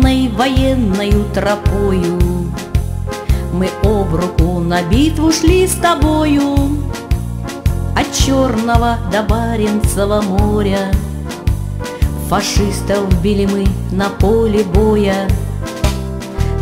Славной военною тропою. Мы об руку на битву шли с тобою От Черного до Баренцева моря. Фашистов били мы на поле боя.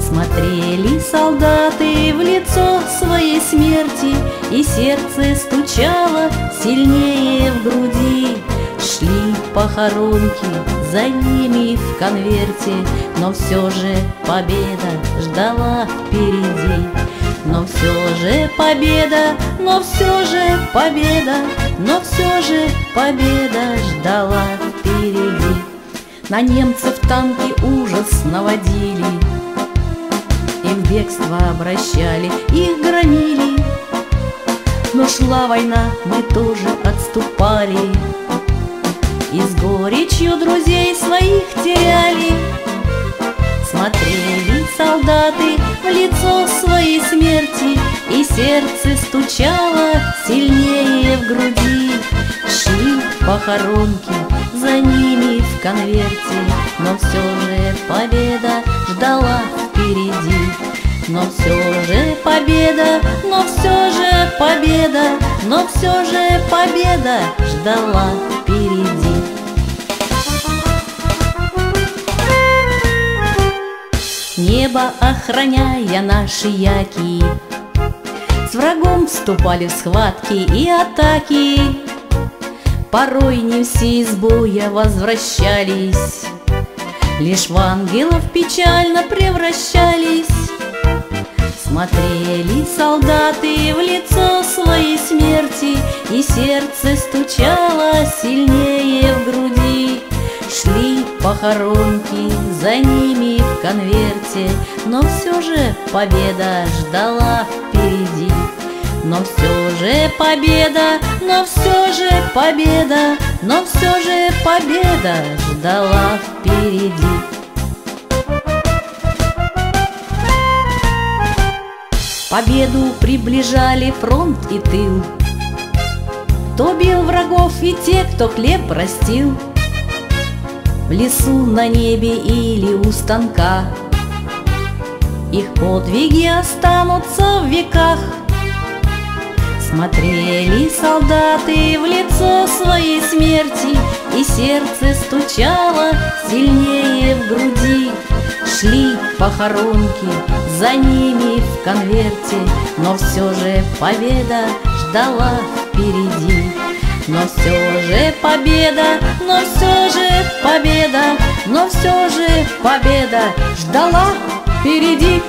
Смотрели солдаты в лицо своей смерти И сердце стучало сильнее в груди. Шли похоронки за ними в конверте. Но все же победа ждала впереди. Но все же победа, но все же победа Но все же победа ждала впереди. На немцев танки ужас наводили Им бегство обращали, их громили. Но шла война, мы тоже отступали и с горечью друзей своих теряли. Смотрели солдаты в лицо своей смерти И сердце стучало сильнее в груди. Шли похоронки за ними в конверте Но все же победа ждала впереди. Но все же победа, но все же победа, но все же победа ждала Небо охраняя наши яки. С врагом вступали в схватки и атаки. Порой не все из боя возвращались. Лишь в ангелов печально превращались. Смотрели солдаты в лицо своей смерти И сердце стучало сильнее в груди. Шли похоронки за ними конверте Но все же победа ждала впереди. Но все же победа, но все же победа, но все же победа ждала впереди. Победу приближали фронт и тыл, Кто бил врагов и те, кто хлеб растил, В лесу, на небе или у станка. Их подвиги останутся в веках. Смотрели солдаты в лицо своей смерти, И сердце стучало сильнее в груди. Шли похоронки за ними в конверте, Но все же победа ждала впереди. Но все же победа, но все но все же победа ждала впереди.